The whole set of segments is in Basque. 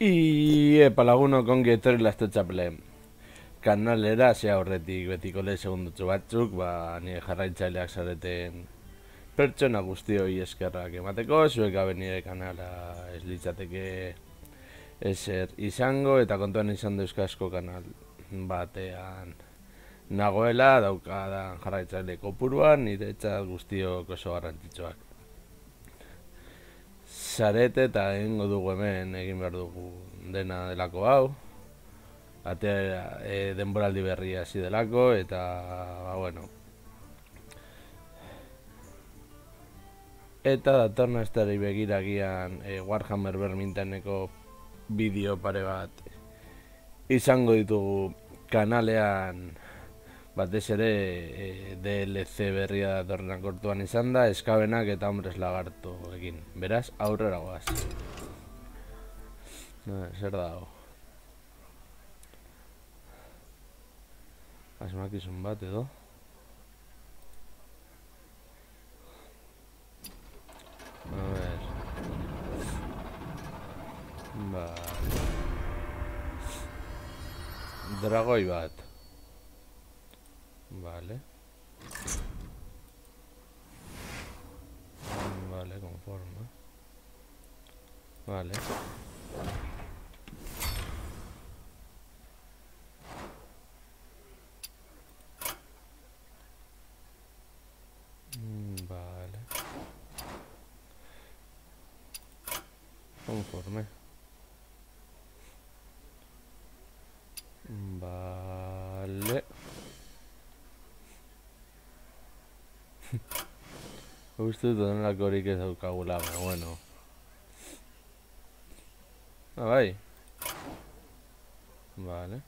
I epa laguno kongi etorri lasto txaple. Kanalera ze aurretik betiko le segundutxu batzuk, ba, nire jarraitzaileak zareten pertsona guztioi eskerrak emateko, zuek nire kanala ez litzateke eser izango, eta kontuan izan euskasko kanal batean nagoela, daukadan jarraitzaile kopuruan, nire etxat guztiok oso garrantzitsuak zarete eta egingo dugu hemen egin behar dugu dena delako hau. Ate e, denboraldi berria hasi delako eta ba bueno. Eta datorna estari begiragian e, Warhammer Berminteneko bideo pare bat. Izango ditugu kanalean batez ere e, DLC berria datorren akortuan izan da, eskabenak eta hombres lagarto egin. Beraz, aurrera guaz. No, zer dago? Asmakizun bat edo? A ver. Ba. Dragoi bat. Vale. Vale, conforme. Vale. Mm, vale. Conforme. Vale. Denelako horik ez daukagula, bueno. Ah, bai. Vale.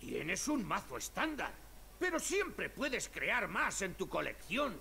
Tienes un mazo estándar, pero siempre puedes crear más en tu colección.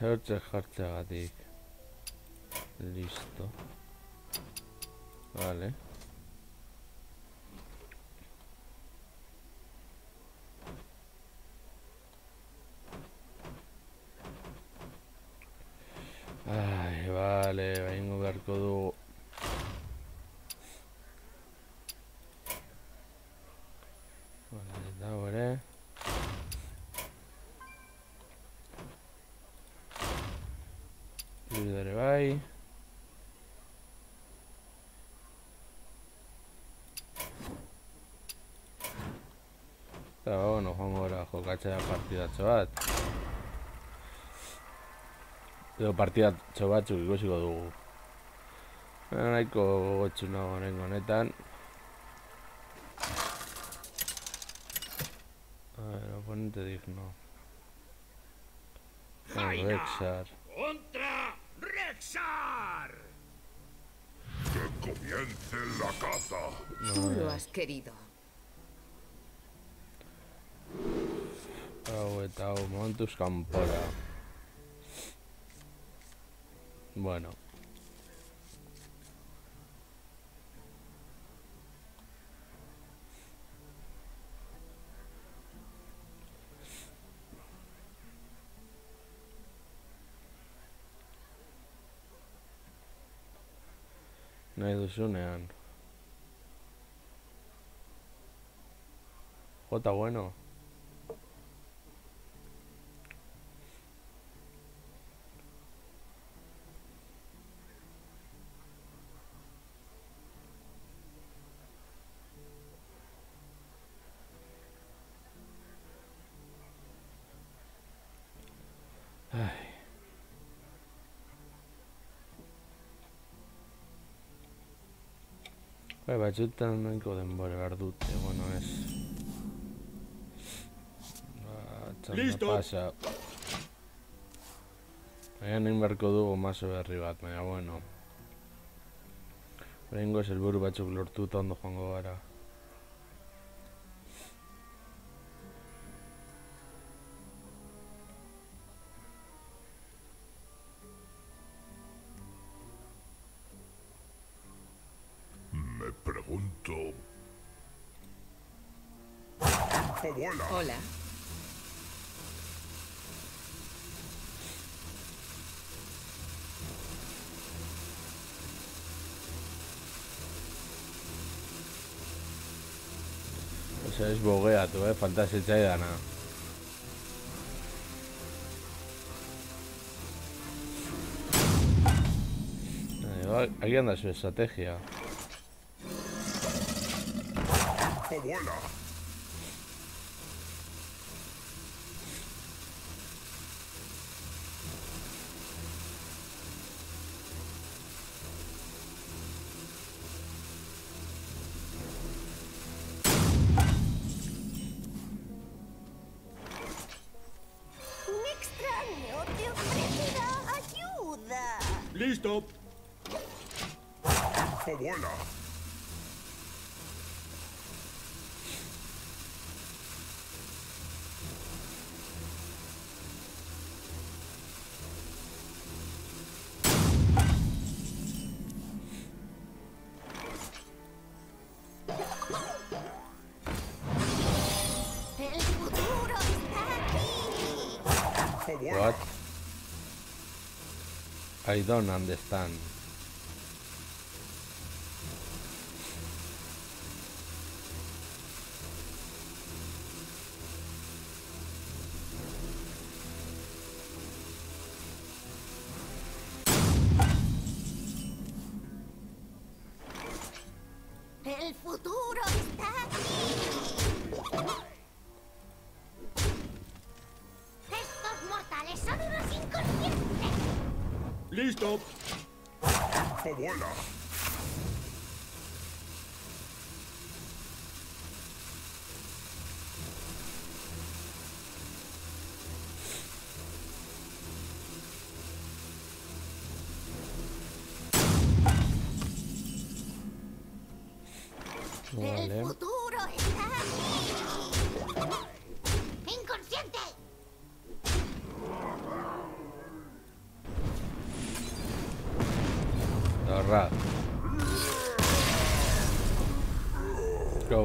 Örtse harcagadik. Listo. Vale. Ay, vale, vengo de arco partidatxo bat. Edo partidatxo batzuk ikusiko dugu. Nahiko gotxu nago nengo Santus Campora. Bueno. Naidusunean. Jota bueno. Bai, batzutan nahiko denbora behar dute, bueno, ez. Ba, txanda Listo. pasa. Egin egin beharko dugu maso berri bat, baina, bueno. Behingo helburu batzuk lortuta ondo joango gara. Hola. abuela. Hola. ez bogeatu, eh, falta zitzaidana. Aquí anda su estrategia. Abuela. I don't understand. Listo. Voila.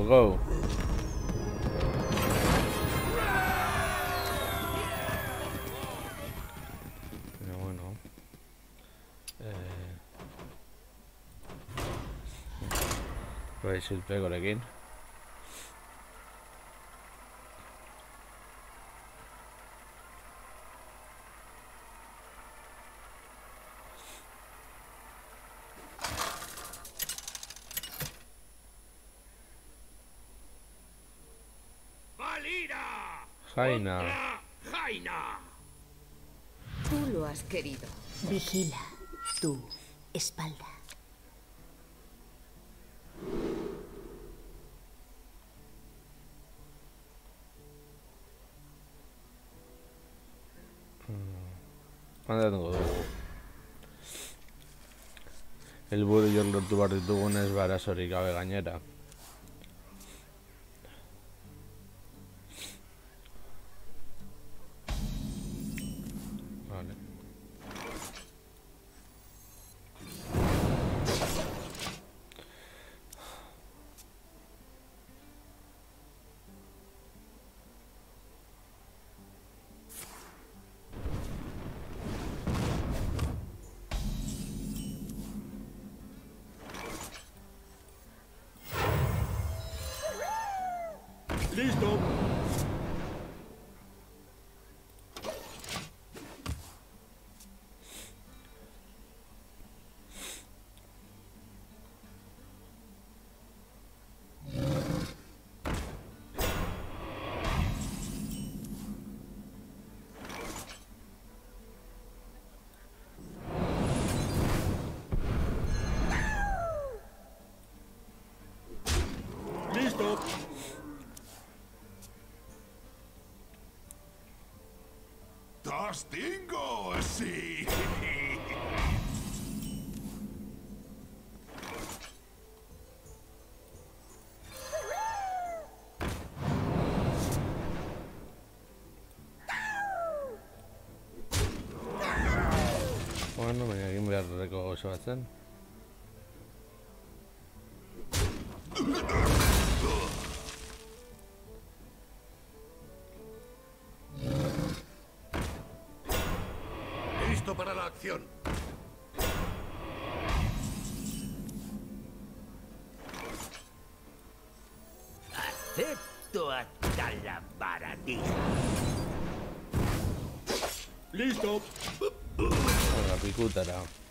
go. Bueno. Eh. A ir el aquí. Jaina. Jaina. Tú lo has querido. Vigila tu espalda. El burro y el rotubar de una es vegañera. ¡Listo! ¡Tastingo! ¡Sí! Bueno, baina egin beharreko oso batzen. cool that out.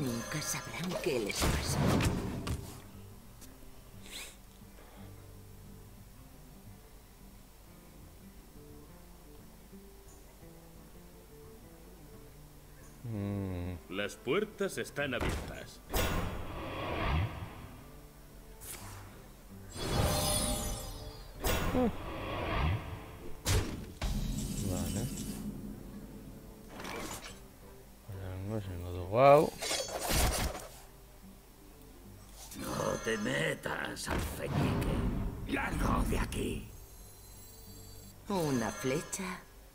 Nunca sabrán qué les pasa. Mm, Las puertas están abiertas.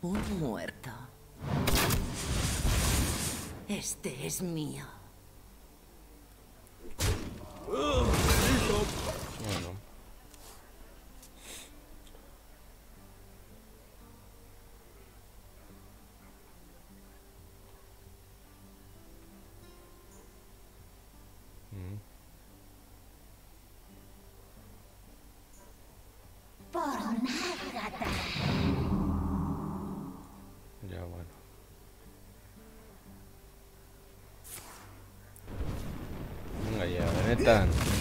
Un muerto. Este es mío. done.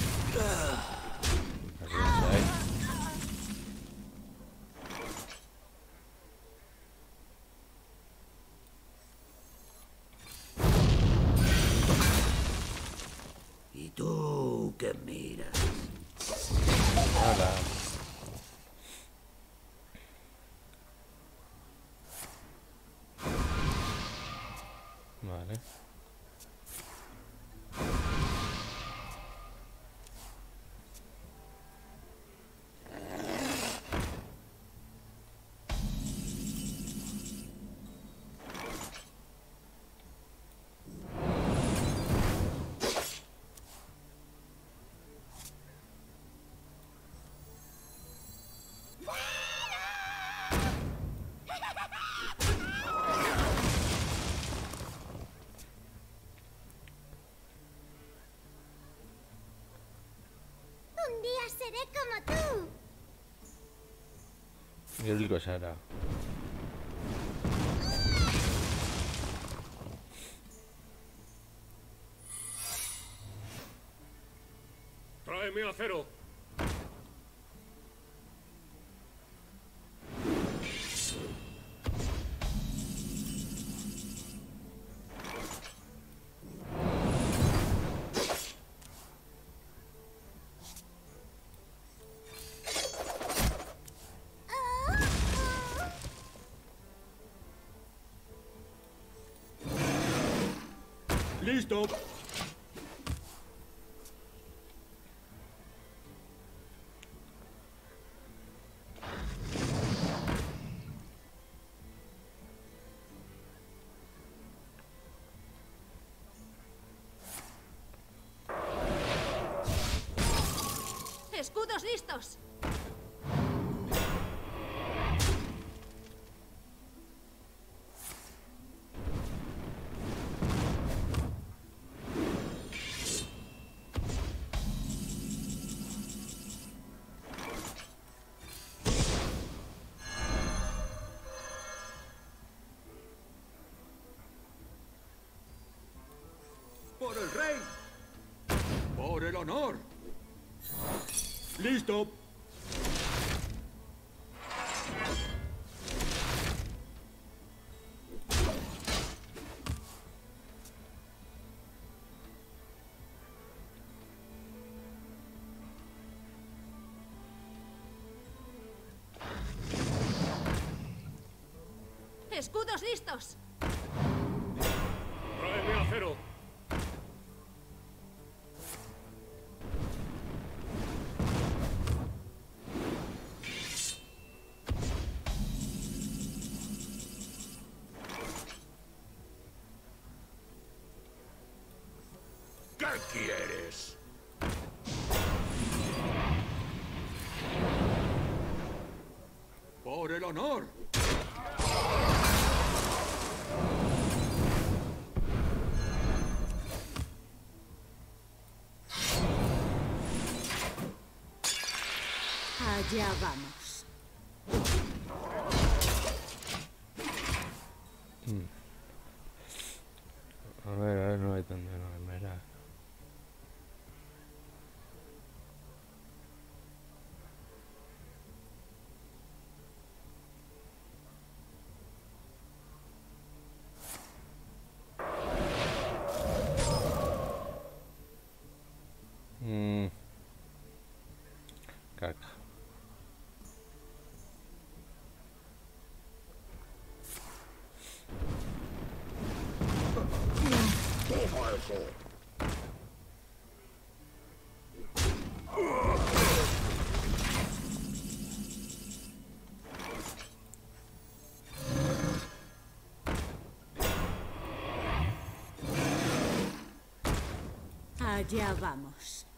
Gördük aşağıda. Tráeme acero. ¡Listo! ¡Escudos listos! Honor. Listo. ¡Escudos listos! Quieres? Por el honor. Allá vamos. A ver, a ver, no hay tanto, no, mira. Mm. Caca. Allá vamos.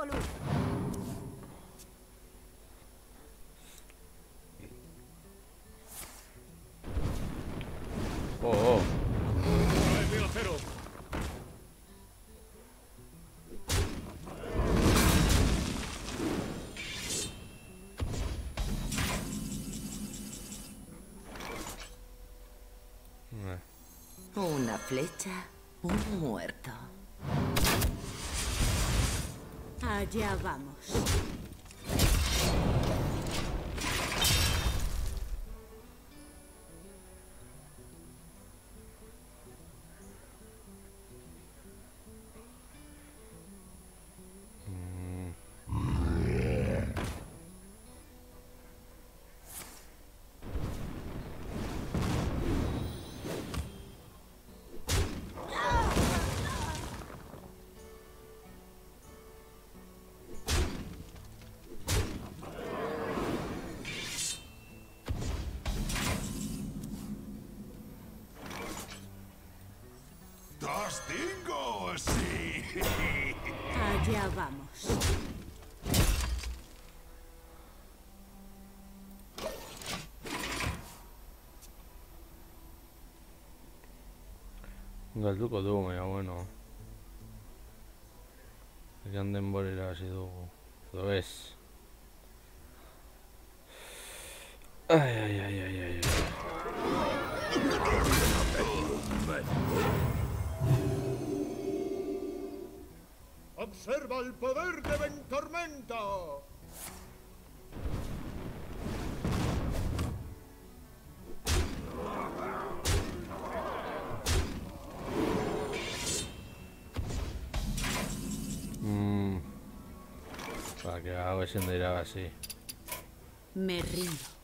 Oh, oh. Una flecha, un muerto. Allá vamos. ¿Dos cinco? Sí. Allá vamos. Galduko dugu, baina, bueno. Egan denborera hasi dugu. Edo ez. Ai, ai, ai, ai. conserva el poder de Ventormenta. Mmm. ¿Para qué hago ese así? Me rindo.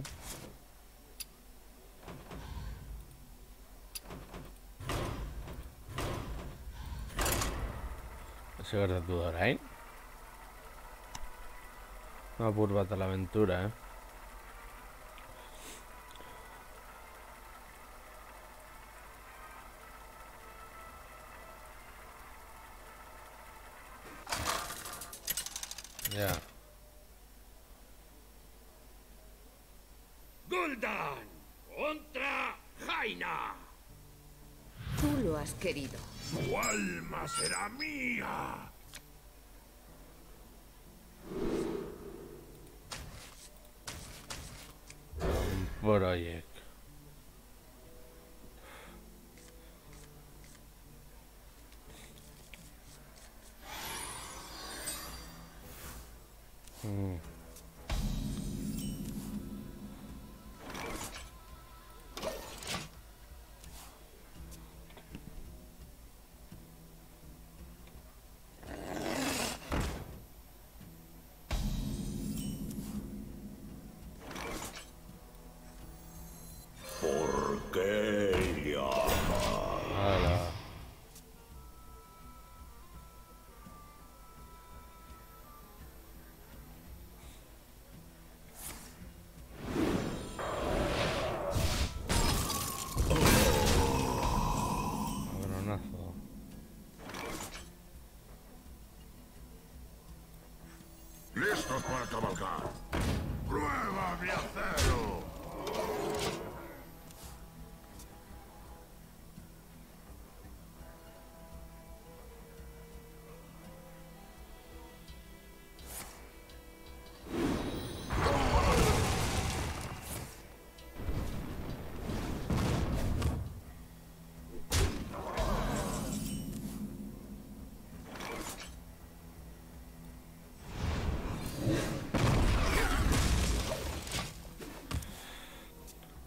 Hm. Né? Això és de Tudorain? Eh? Una no, burbat a l'aventura, eh?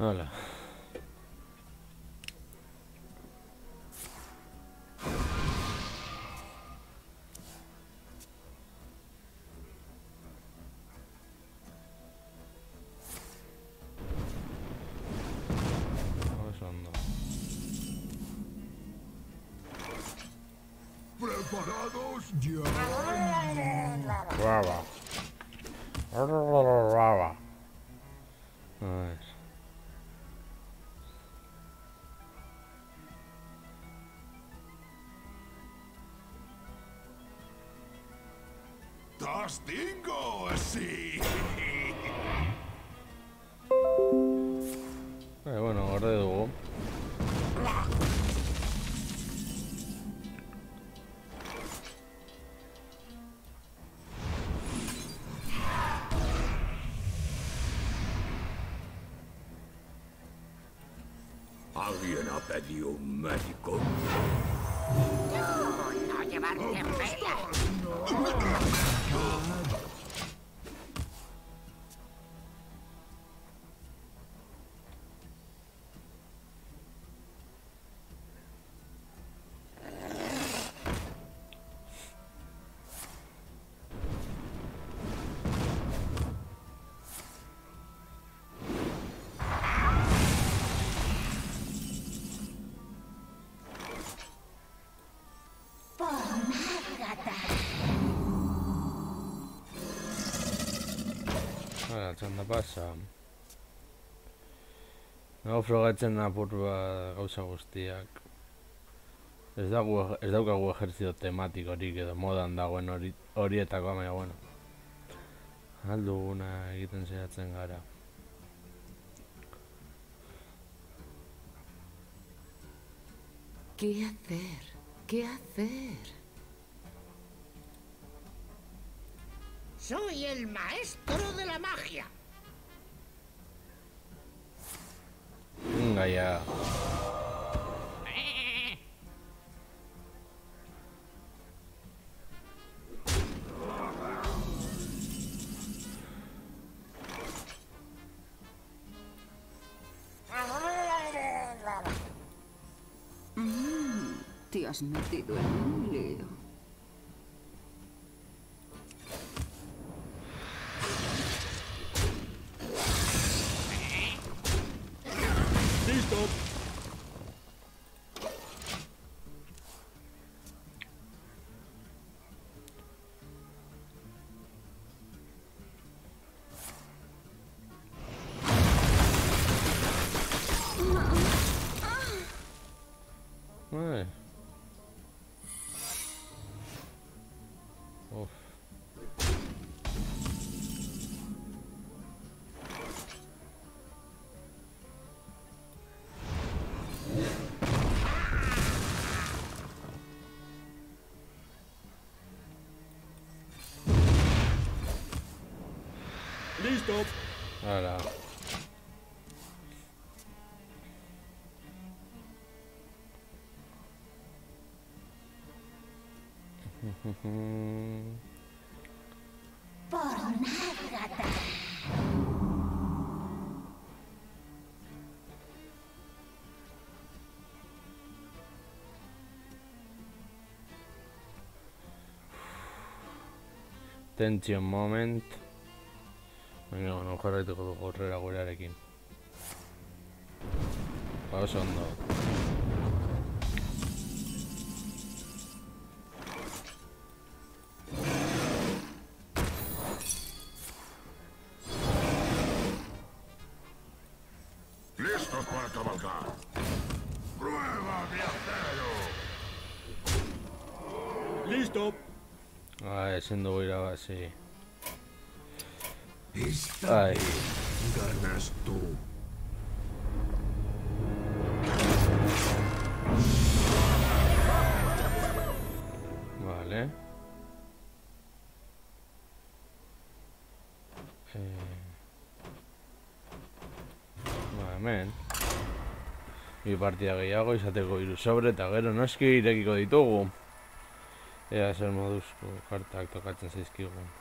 Hola. Preparados ya. Brava. Brava. Estás dingo, sí. Hala, txanda pasa. Nago frogatzen apur bat gauza guztiak. Ez, dago, ez daukagu ejertzio tematikorik edo modan dagoen hori, horietako baina bueno. Alduguna egiten saiatzen gara. ¿Qué hacer? ¿Qué hacer? Soy el maestro de la magia. Venga ya. Te has metido en un lío. Listo. Hala. Por nada. Tension moment. Baina, bueno, jarraituko dugu horrela gurearekin. Ba, oso ondo. Partida gehiago izateko hiru sobre eta gero noski irekiko ditugu. Ea zer moduzko kartak tokatzen zaizkigun.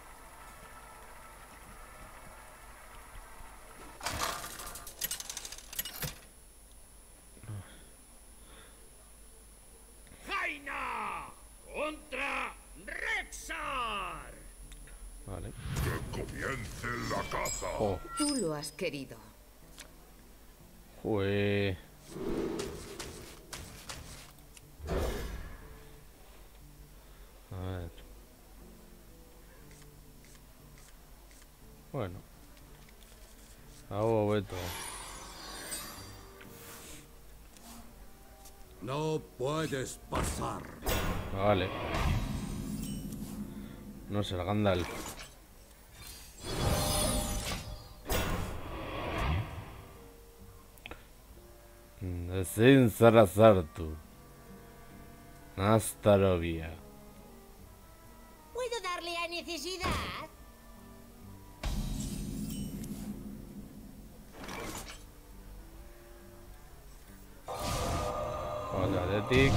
Jaina contra Rexar. Vale. Que comience la caza. Jo, Tú lo has querido. no será Gandalf. Sin Sarasartu. Nastarovia. ¿Puedo darle a necesidad? Athletic.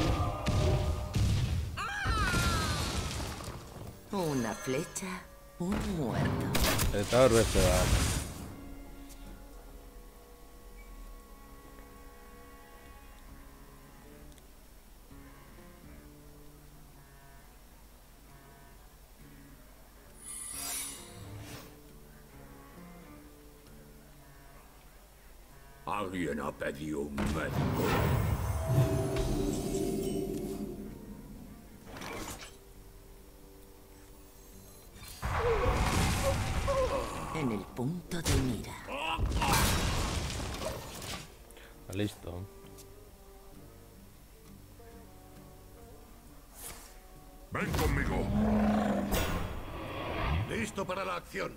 un muerto. El toro se este va. Alguien ha pedido un médico. Para la acción.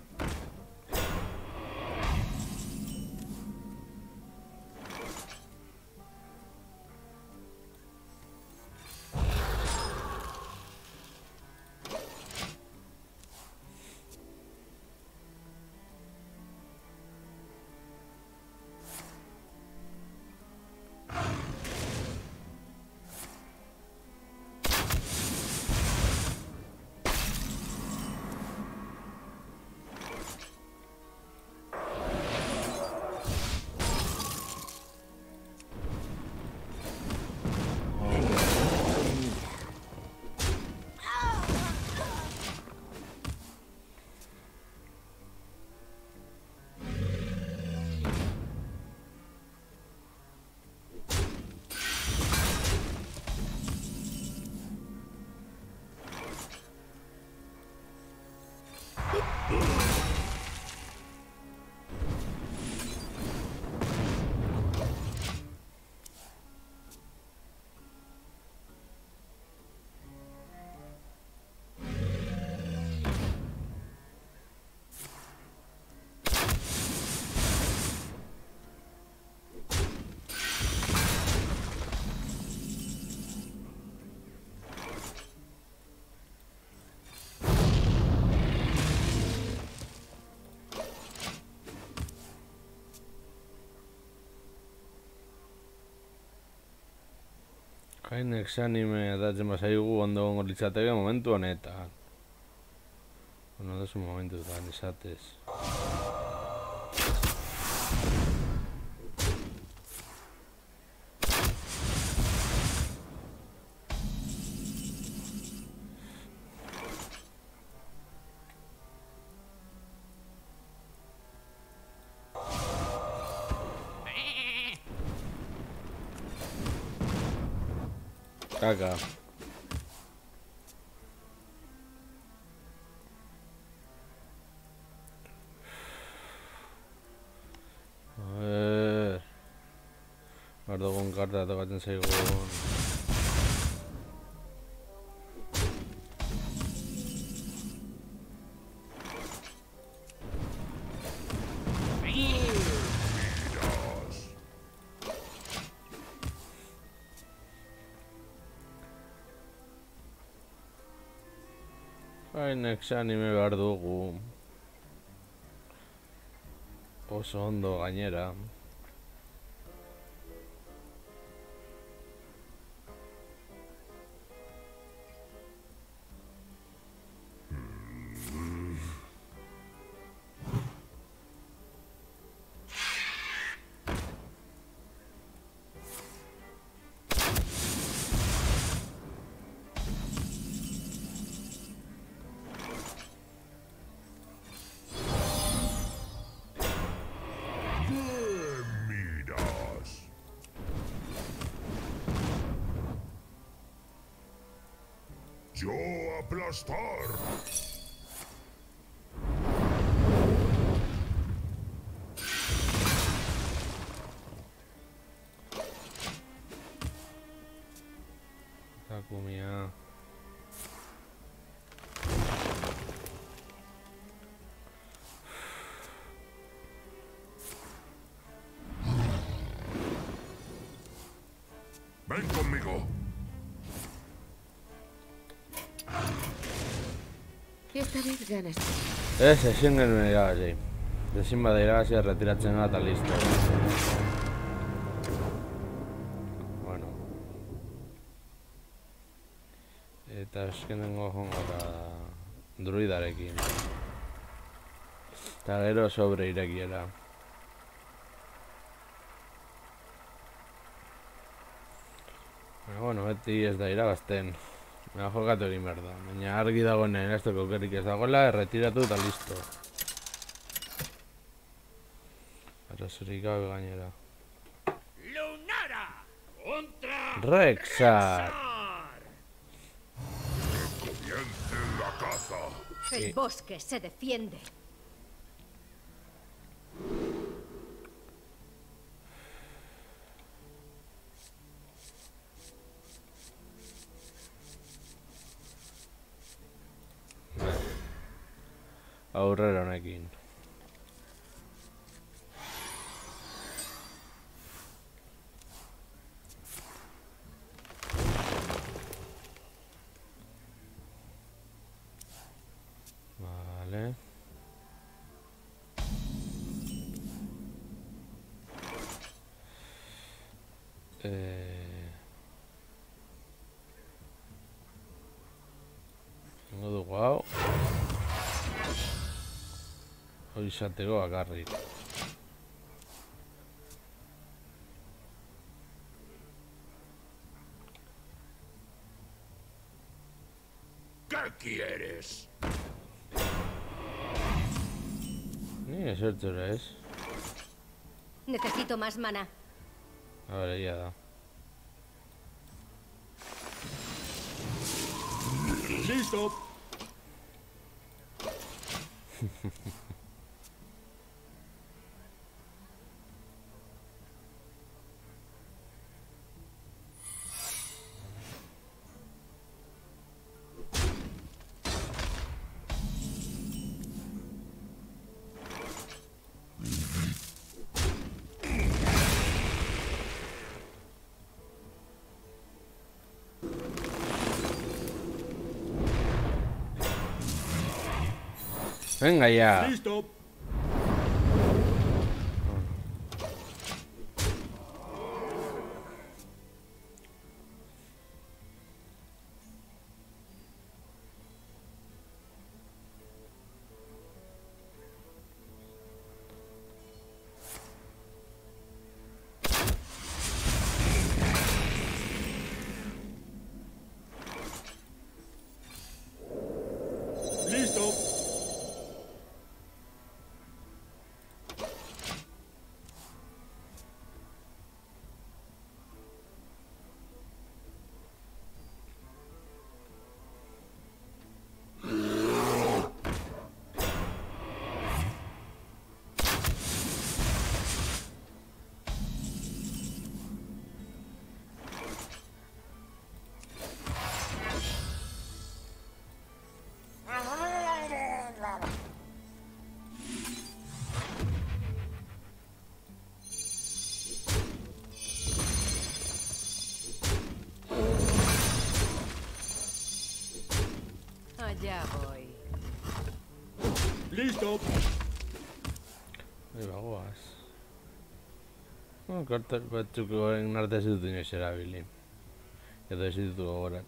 Kainex anime datzen bazaigu ondo gongo litzateke momentu honetan. Bueno, desu momentutan esatez. Cagar. A ver. Guardo con carta, toca en según. Ainex anime behar dugu. Oso ondo gainera. Fumigado. Ven conmigo. Esta vez ganas. Es sesión del Mirage. Decima de gracia, retírate en la lista. Eta eskenengo jongo da druidarekin. Eta gero sobre irekiera. Baina, bueno, beti ez da irabazten. Baina jokatu egin behar da. Baina argi dagoenen ez aukerik ez dagoela, erretiratu eta listo. Arazorik gabe gainera. ¡Lunara! ¡Contra! El bosque se defiende. Ahorraron aquí. grisateo agarrik. ¿Qué quieres? Ni suerte es. Necesito más mana. Ahora ya da. ¡Listo! Venga ya. ¡Listo! Please stop. Bagoas. No, corta, tu que narte si tu no será Billy. Que te si tu ahora.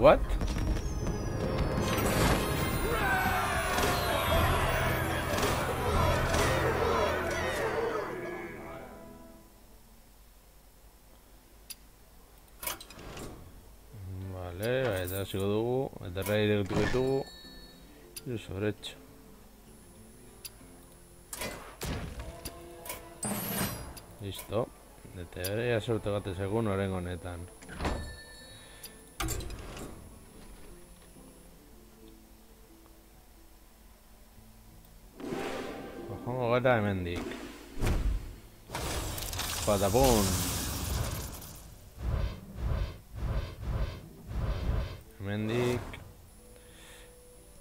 What? Vale, eta hasiko dugu, eta erra iregutuko ditugu. Iru sobretxo. Listo. Eta ere, sortu gate segun oren honetan. Joango gara hemendik. Patapun! Hemendik...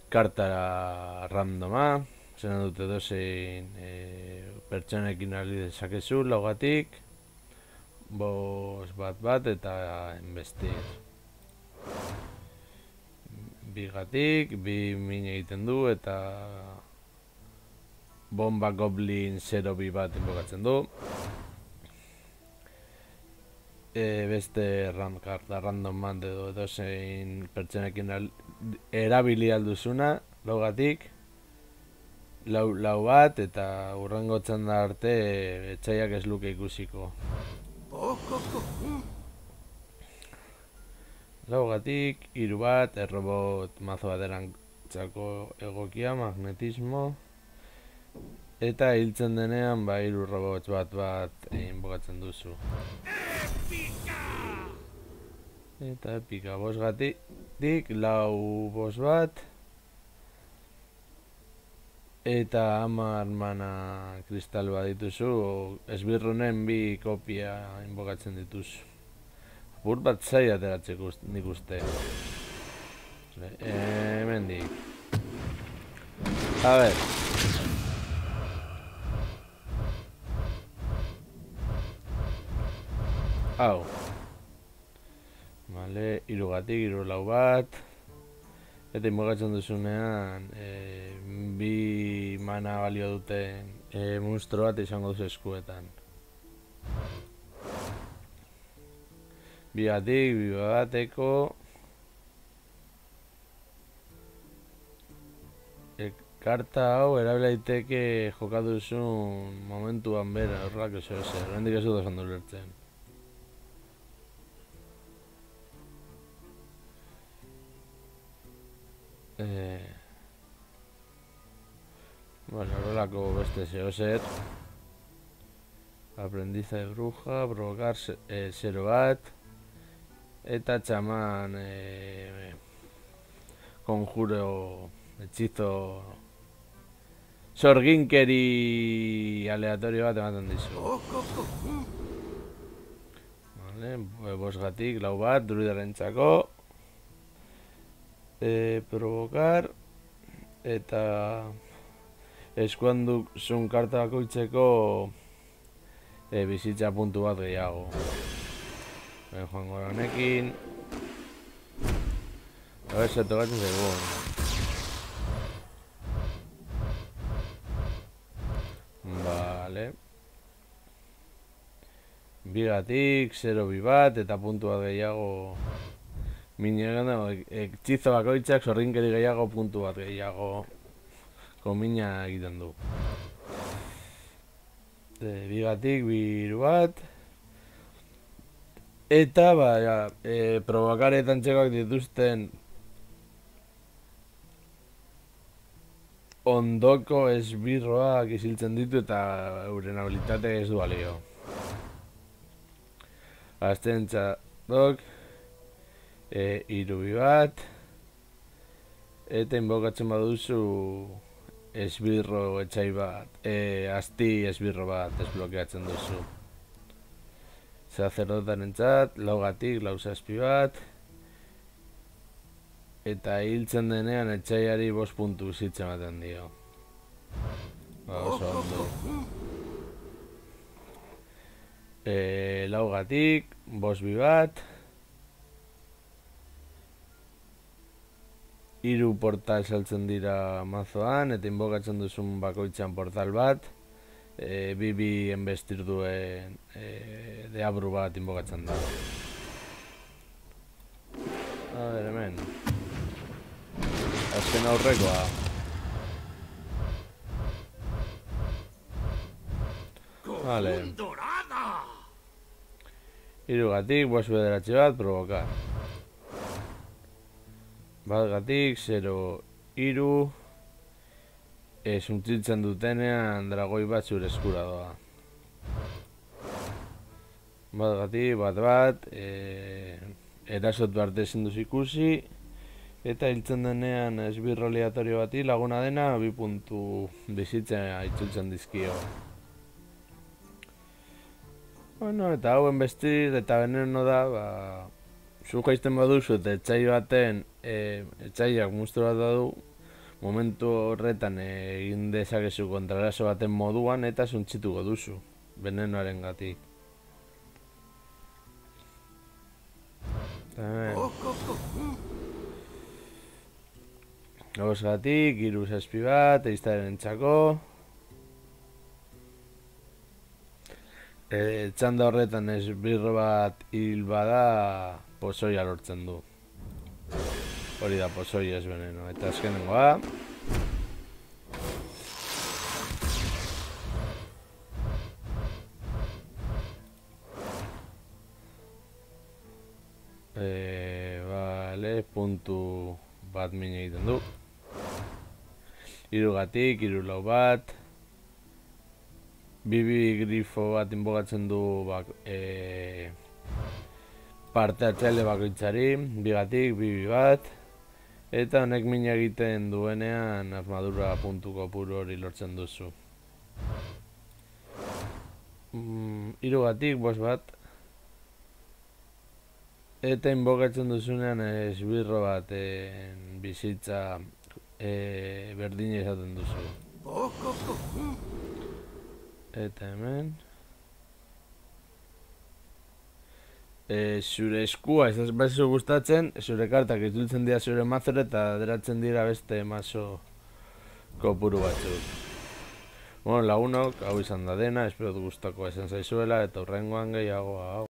Karta randoma, zen dute dozein e, pertsonekin ali dezakezu logatik, bos bat bat eta investir. Bigatik, bi min egiten du eta bomba goblin 0 bi bat inbokatzen du. E, beste ram karta random bat edo edozein pertsonekin al, erabili alduzuna logatik lau, lau bat eta urrengotzen da arte etxaiak ez luke ikusiko. Laugatik, hiru bat, errobot mazo bateran txako egokia, magnetismo eta hiltzen denean ba hiru robot bat bat inbokatzen duzu. Eta epika bosgatik, lau bos bat eta hamar mana kristal bat dituzu, esbirrunen bi kopia inbokatzen dituzu. Apur bat zai ateratzeko ust- nik uste. E, hemendik. A ver. Hau. Vale, irugatik, iru lau bat. Eta inbogatzen duzunean, e, bi mana balio duten e, monstro bat izango duzu eskuetan. Bi batik, bi bateko... E, karta hau erabila daiteke jokatu duzun momentuan bera, horrelako eso zer, horrendik ez dut esan Eh, bueno, horrelako beste zeo zer. Aprendiza de bruja, se- eh, zero. Eta txaman eh, conjuro hechizo sorginkeri aleatorio bat ematen dizu. Vale, bo- bosgatik, lau bat, druidaren txako. E, provocar eta eskuan duzun karta bakoitzeko e, bizitza puntu bat gehiago. Ben joango da honekin. A ver, se tokatzen segun. Vale. Bigatik, 0 bi bat, eta puntu bat gehiago Minegana, ekitzizo bakoitzak zorrinkeri gehiago puntu bat gehiago komina egiten du. E, bigatik, biru bat. Eta, ba, ja, e, provokaretan txekak dituzten ondoko esbirroak isiltzen ditu eta euren habilitate ez du alio. Azten txadok, e, irubi bat, eta inbokatzen baduzu esbirro etxai bat, e, asti esbirro bat desblokeatzen duzu. Zerrotan entzat, laugatik, lauzazpi bat, eta hiltzen denean etxaiari bost puntu zitzen baten dio. Ba, oso ondo. E, laugatik, bost bi bat. Hiru portal saltzen dira mazoan, eta inbokatzen duzun bakoitzan portal bat. E, bi bi enbestir duen e, deabru bat inbokatzen da. A ver, hemen. Azken aurrekoa. Vale. dorada! Irugatik, bost bederatzi bat, provokar. Bat gatik, zero, iru. Ez untzitzen dutenean dragoi bat zure eskura doa. Bat gatik, bat bat, e, erasotu arte ezin duz ikusi. Eta hiltzen denean esbirro aleatorio bati laguna dena bi puntu bizitzen aitzultzen dizkio. Bueno, eta hauen bestir eta veneno da, ba, zu jaizten baduzu eta etxai baten, e, etxaiak muztu bat badu, momentu horretan egin dezakezu kontraraso baten moduan eta suntzituko duzu, venenoaren gatik. Hemen. Osgatik, iru zazpi bat, eiztaren txako. E, txanda horretan ez birro bat hil bada pozoia lortzen du. Hori da pozoi ez beneno. Eta azkenengoa. E, vale, puntu bat min egiten du. Irugatik, iru lau bat. Bibi grifo bat inbogatzen du bak, e, parte atxaile bakoitzari, bigatik, bibi bat. Eta honek min egiten duenean armadura puntuko puru hori lortzen duzu. Mm, irugatik, bos bat. Eta inbogatzen duzunean esbirro baten bizitza e, berdin izaten duzu. Eta hemen... E, zure eskua ez bezu gustatzen, zure kartak itultzen dira zure mazere eta deratzen dira beste mazo kopuru batzuk. Bueno, lagunok, hau izan da dena, espero gustako esan zaizuela eta urrengoan gehiago hau.